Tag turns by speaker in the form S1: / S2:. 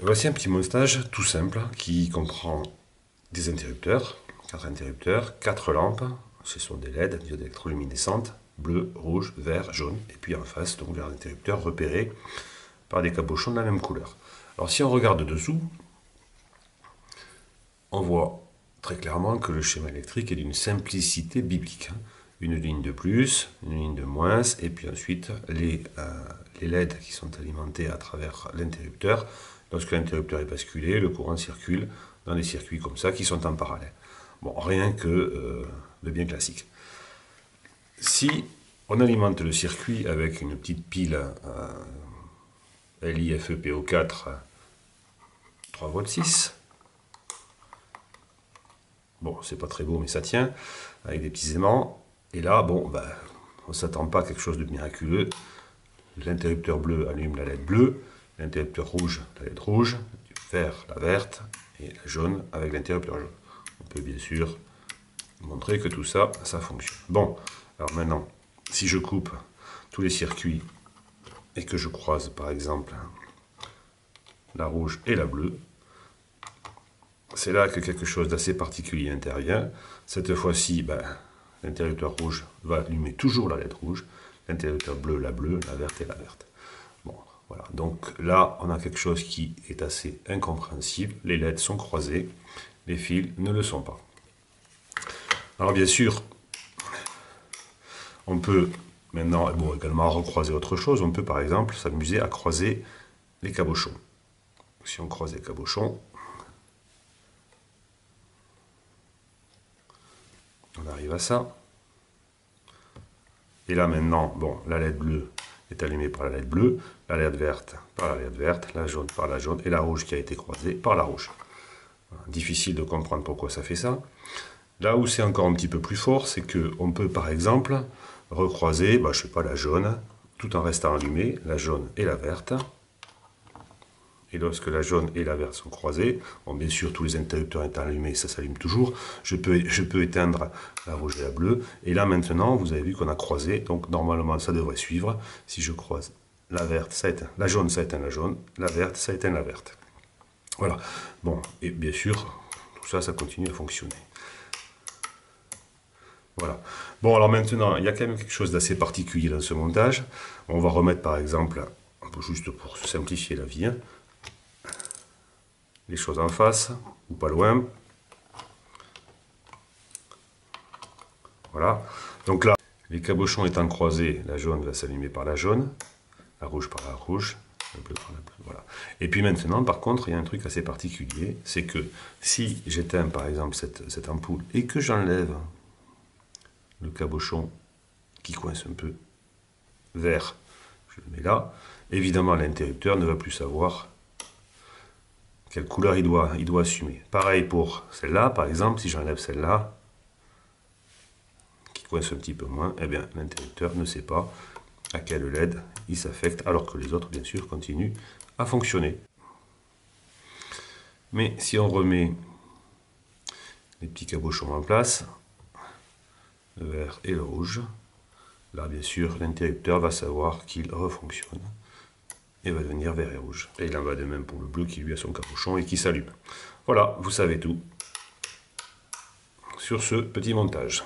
S1: Voici un petit montage tout simple qui comprend des interrupteurs, quatre interrupteurs, quatre lampes, ce sont des LED, diodes électroluminescentes, bleu, rouge, vert, jaune, et puis en face, donc les interrupteurs repérés par des cabochons de la même couleur. Alors si on regarde dessous, on voit très clairement que le schéma électrique est d'une simplicité biblique. Hein. Une ligne de plus, une ligne de moins, et puis ensuite les, euh, les LED qui sont alimentés à travers l'interrupteur. Lorsque l'interrupteur est basculé, le courant circule dans des circuits comme ça qui sont en parallèle. Bon, rien que euh, de bien classique. Si on alimente le circuit avec une petite pile euh, LIFEPO4 3 v 6, bon, c'est pas très beau, mais ça tient, avec des petits aimants, et là, bon, ben, on ne s'attend pas à quelque chose de miraculeux. L'interrupteur bleu allume la LED bleue, l'interrupteur rouge, la LED rouge, vert, la verte, et la jaune avec l'interrupteur jaune. On peut bien sûr montrer que tout ça, ça fonctionne. Bon, alors maintenant, si je coupe tous les circuits et que je croise par exemple la rouge et la bleue, c'est là que quelque chose d'assez particulier intervient. Cette fois-ci, ben, l'interrupteur rouge va allumer toujours la LED rouge, l'interrupteur bleu la bleue, la verte et la verte. Bon, voilà. Donc là, on a quelque chose qui est assez incompréhensible. Les LED sont croisés, les fils ne le sont pas. Alors bien sûr, on peut maintenant bon, également recroiser autre chose. On peut par exemple s'amuser à croiser les cabochons. Si on croise les cabochons, on arrive à ça. Et là maintenant, bon, la LED bleue est allumée par la LED bleue, la LED verte par la LED verte, la jaune par la jaune, et la rouge qui a été croisée par la rouge. Difficile de comprendre pourquoi ça fait ça. Là où c'est encore un petit peu plus fort, c'est qu'on peut par exemple recroiser, bah, je sais pas, la jaune, tout en restant allumé, la jaune et la verte. Et lorsque la jaune et la verte sont croisées, bien sûr tous les interrupteurs étant allumés, ça s'allume toujours, je peux, je peux éteindre la rouge et la bleue. Et là maintenant, vous avez vu qu'on a croisé, donc normalement ça devrait suivre. Si je croise la verte, ça éteint, la jaune, ça éteint la jaune, la verte, ça éteint la verte. Voilà. Bon, et bien sûr, tout ça, ça continue à fonctionner. Voilà. Bon, alors maintenant, il y a quand même quelque chose d'assez particulier dans ce montage. On va remettre par exemple, juste pour simplifier la vie, hein, les choses en face, ou pas loin. Voilà. Donc là, les cabochons étant croisés, la jaune va s'allumer par la jaune, la rouge par la rouge, par. Voilà. Et puis maintenant, par contre, il y a un truc assez particulier, c'est que si j'éteins par exemple cette, cette ampoule et que j'enlève le cabochon qui coince un peu vert, je le mets là, évidemment l'interrupteur ne va plus savoir quelle couleur il doit, assumer. Pareil pour celle-là, par exemple, si j'enlève celle-là, qui coince un petit peu moins, eh bien l'interrupteur ne sait pas à quelle LED il s'affecte, alors que les autres, bien sûr, continuent à fonctionner. Mais si on remet les petits cabochons en place, le vert et le rouge, là, bien sûr, l'interrupteur va savoir qu'il refonctionne et va devenir vert et rouge. Et il en va de même pour le bleu qui lui a son capuchon et qui s'allume. Voilà, vous savez tout sur ce petit montage.